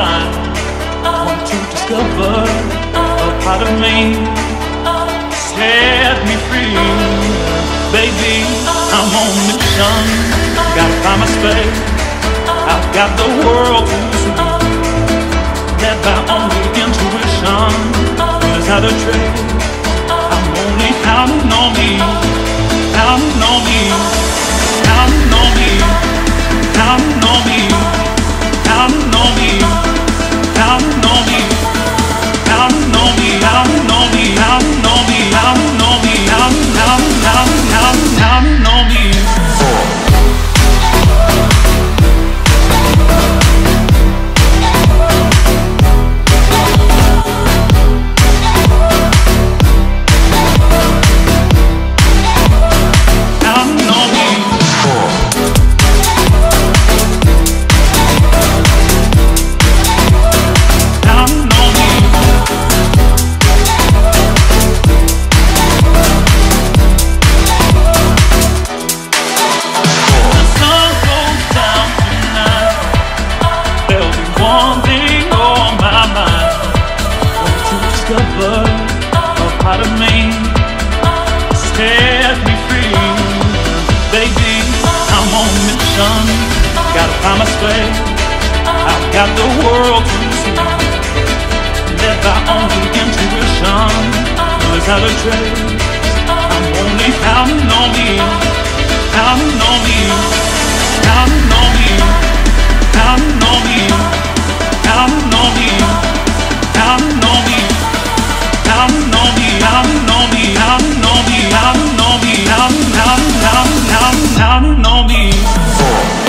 mind. I want to discover a part of me. Set me free, baby. I'm on a mission. Gotta find my space. I've got the world. Part of me. Set me free, baby. I'm on a mission. Gotta find my space. I've got the world to see. Led by only intuition, without a trace. I'm only counting on me, counting on me, counting, on me.